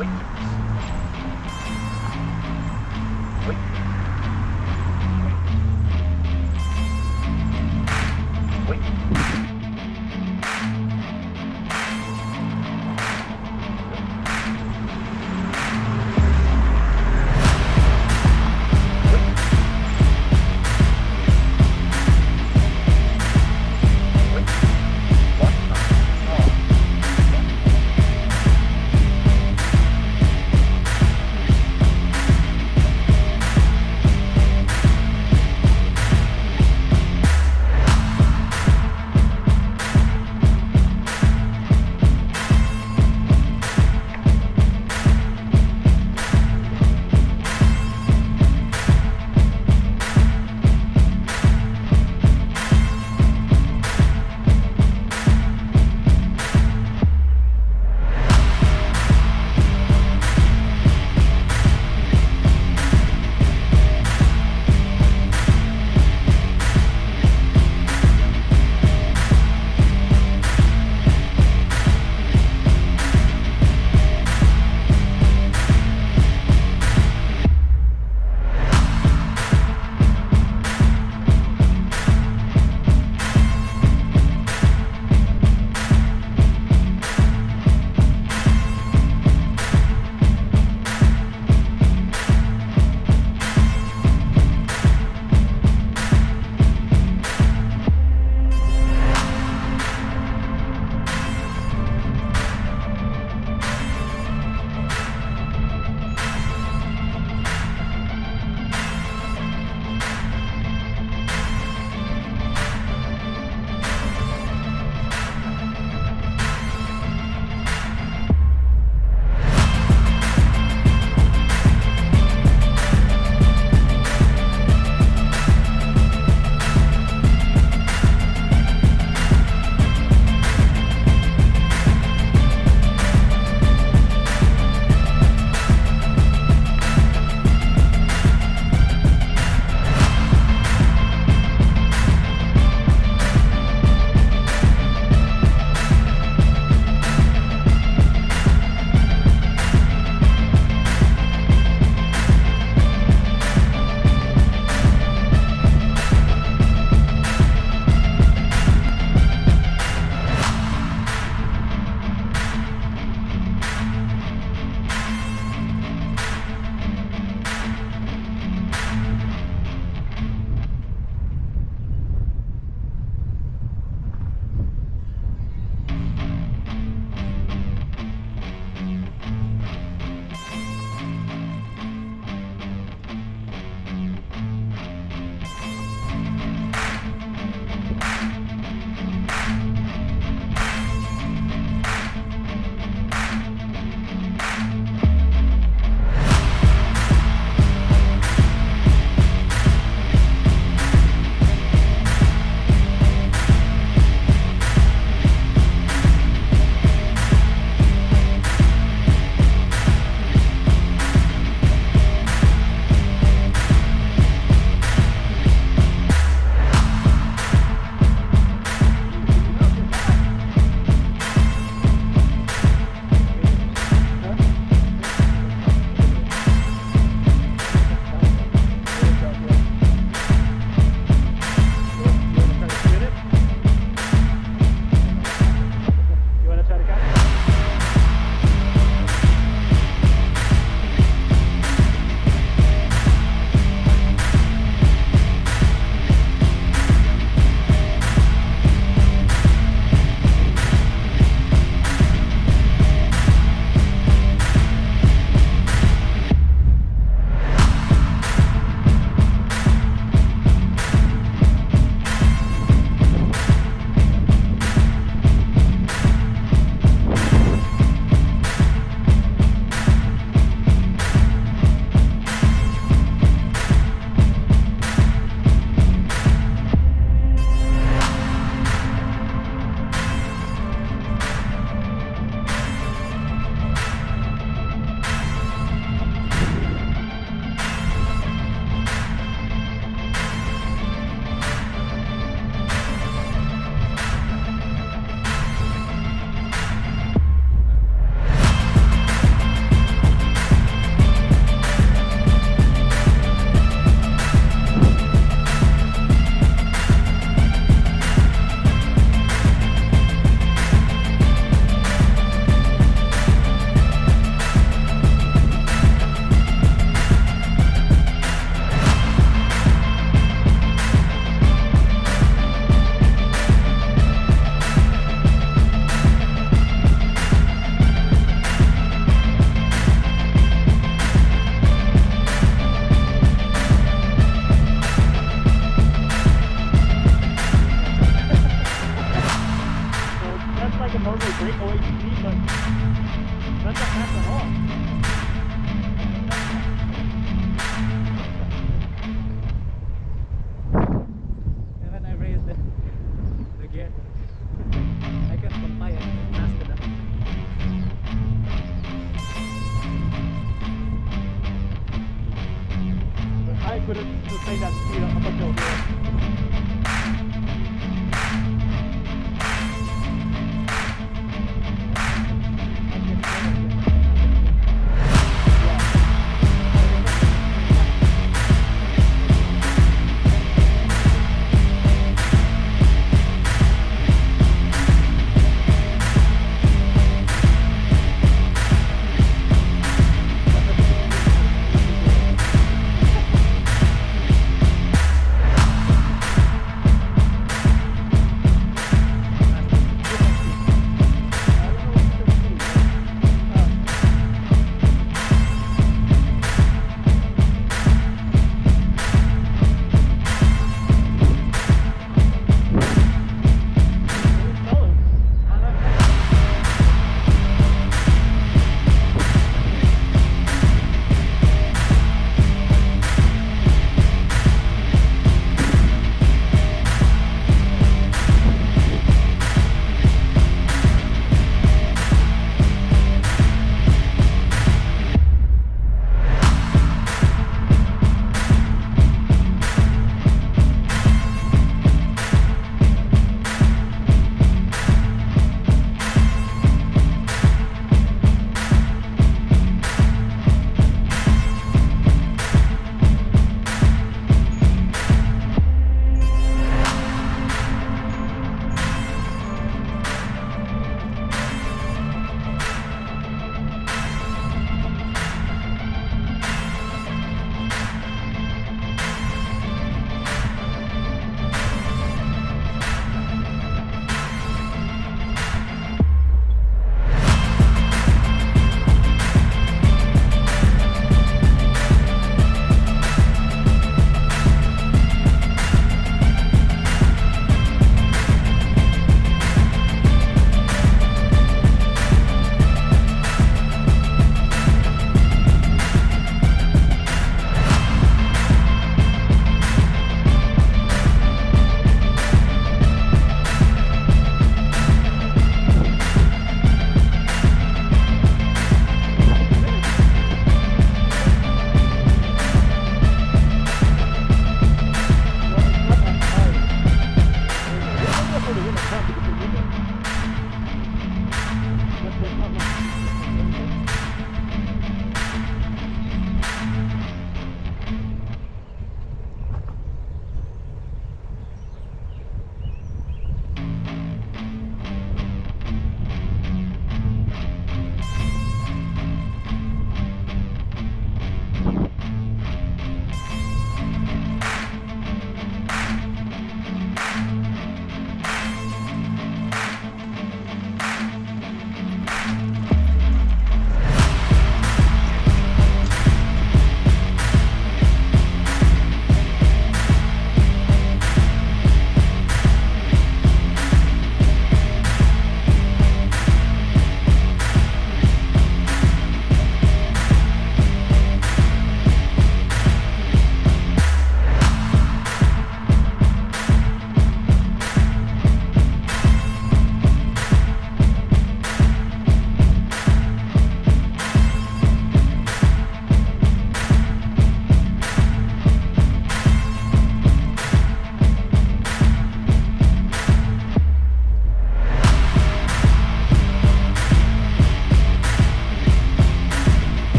Wait.